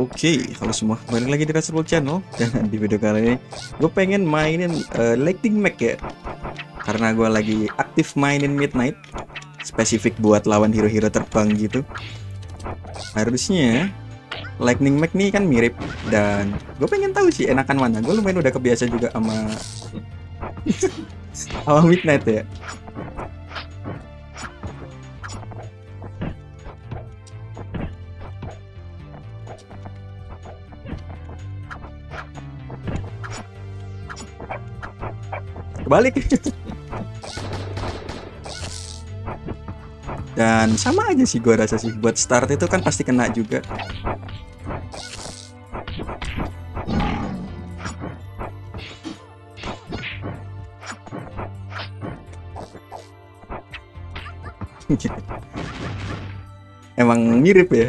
Oke, halo semua, balik lagi di Rasul Channel. Dan di video kali ini gue pengen mainin uh, Lightning Mac ya. Karena gue lagi aktif mainin Midnight Spesifik buat lawan hero-hero terbang gitu. Harusnya Lightning Mac nih kan mirip Dan gue pengen tahu sih enakan mana. Gue lumayan udah kebiasa juga sama Sama Midnight ya Kebalik. Dan sama aja sih gue rasa sih buat start itu kan pasti kena juga. Emang mirip ya.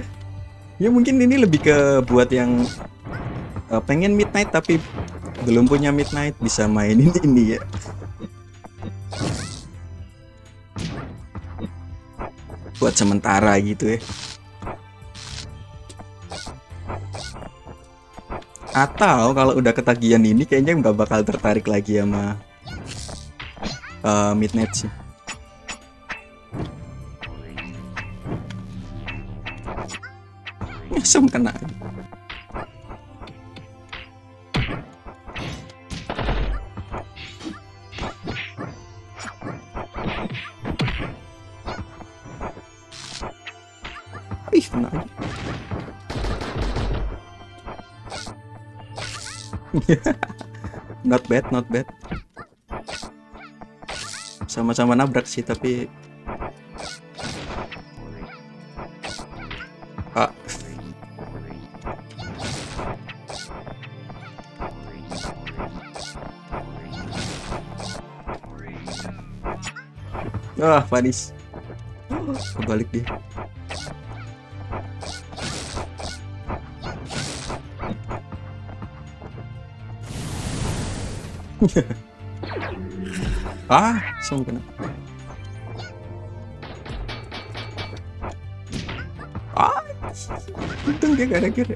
Ya mungkin ini lebih ke buat yang uh, pengen midnight tapi belum punya midnight bisa mainin ini ya. Buat sementara gitu ya. Atau kalau udah ketagihan ini kayaknya nggak bakal tertarik lagi sama uh, midnight sih. Langsung kena kena not bad, not bad. Sama-sama nabrak sih, tapi ah. Ah, Vanis. Kebalik dia. ah, langsung kena. Ah, untung dia gak ada kira.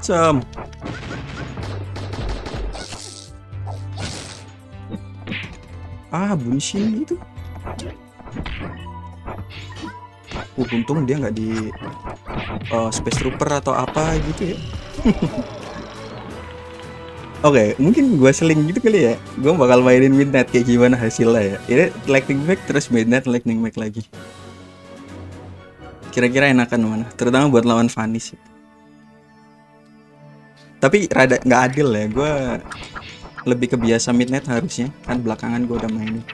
Sam. Ah, bunshin itu. Uh, untung dia nggak di uh, space trooper atau apa gitu ya. Oke, okay, mungkin gue seling gitu kali ya. Gue bakal mainin midnight kayak gimana hasilnya ya. Ini lightning back terus midnight lightning back lagi. Kira-kira enakan mana? Terutama buat lawan Vanis. Ya. Tapi rada nggak adil ya. Gue lebih kebiasa midnight harusnya. Kan belakangan gue udah mainin.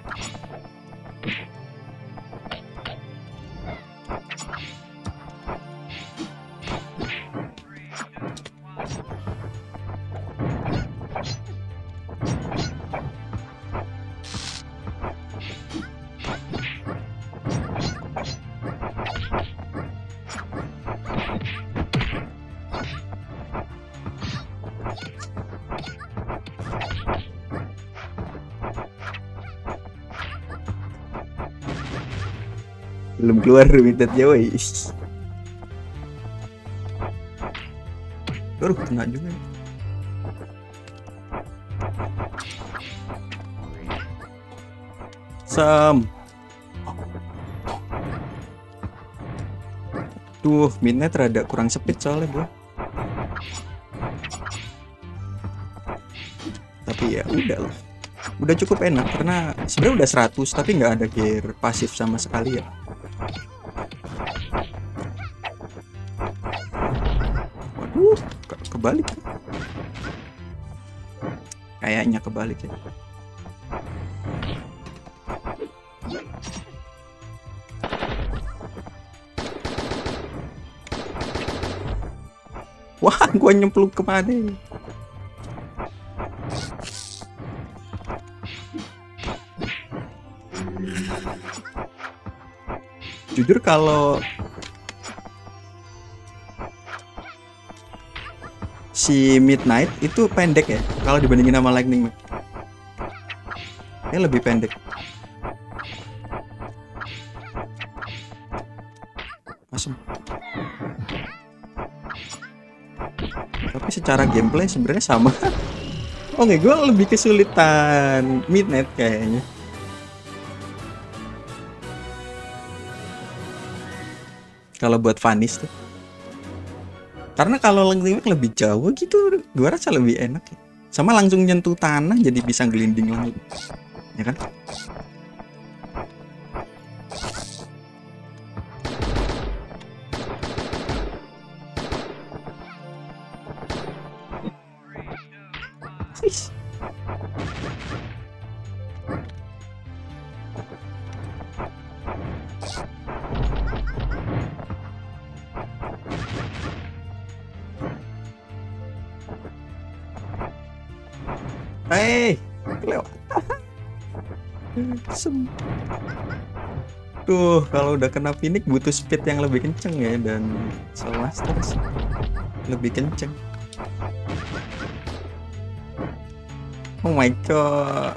Belum keluar remitednya woi baru kena juga Sam Duh, midnight rada kurang speed soalnya gue. Tapi ya udah lah. Udah cukup enak karena sebenarnya udah 100 tapi nggak ada gear pasif sama sekali ya. Waduh, ke kebalik. Kayaknya kebalik ya. Wah, gua nyemplung ke mana? jujur kalau si Midnight itu pendek ya kalau dibandingin sama Lightning Ini lebih pendek. Masuk. Tapi secara gameplay sebenarnya sama. Oke, gue lebih kesulitan Midnight kayaknya. Kalau buat Vanis tuh. Karena kalau Mac lebih jauh gitu gue rasa lebih enak. Ya. sama langsung nyentuh tanah jadi bisa gelinding lagi. Ya kan Hei, kelewat. Sem. Tuh, kalau udah kena Phoenix butuh speed yang lebih kenceng ya dan Soul lebih kenceng. Oh my god.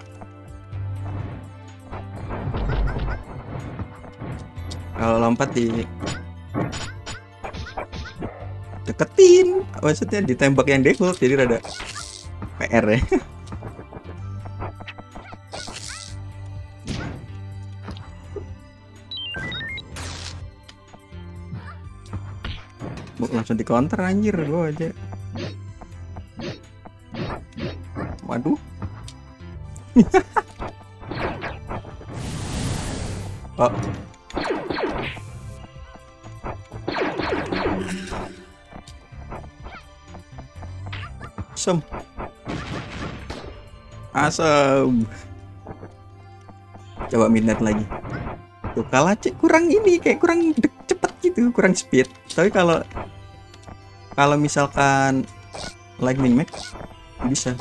Kalau lompat di deketin, maksudnya ditembak yang default jadi rada PR ya. langsung di counter anjir gua aja. Waduh. oh. Asem. Asem. Coba midnight lagi. Tuh kalah cek kurang ini kayak kurang cepet gitu, kurang speed. Tapi kalau kalau misalkan lightning mac bisa.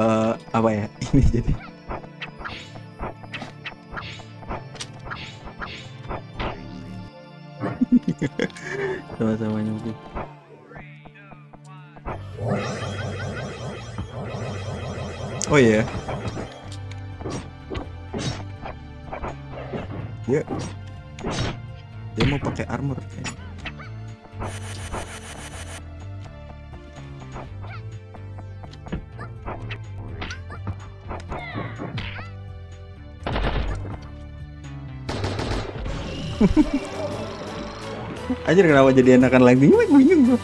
eh apa ya ini jadi sama-sama nyumput oh iya. Dia dia mau pakai armor kayaknya. Anjir kenapa jadi enakan lagi? Bingung gua.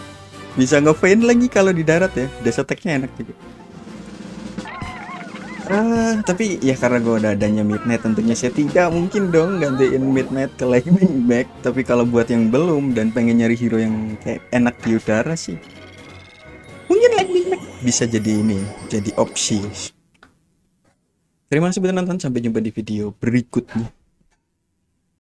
Bisa nge lagi kalau di darat ya. Dash attack-nya enak juga. Ah, tapi ya karena gue udah adanya midnight tentunya saya tidak mungkin dong gantiin midnight ke lightning back tapi kalau buat yang belum dan pengen nyari hero yang kayak enak di udara sih mungkin lightning back bisa jadi ini jadi opsi terima kasih sudah nonton sampai jumpa di video berikutnya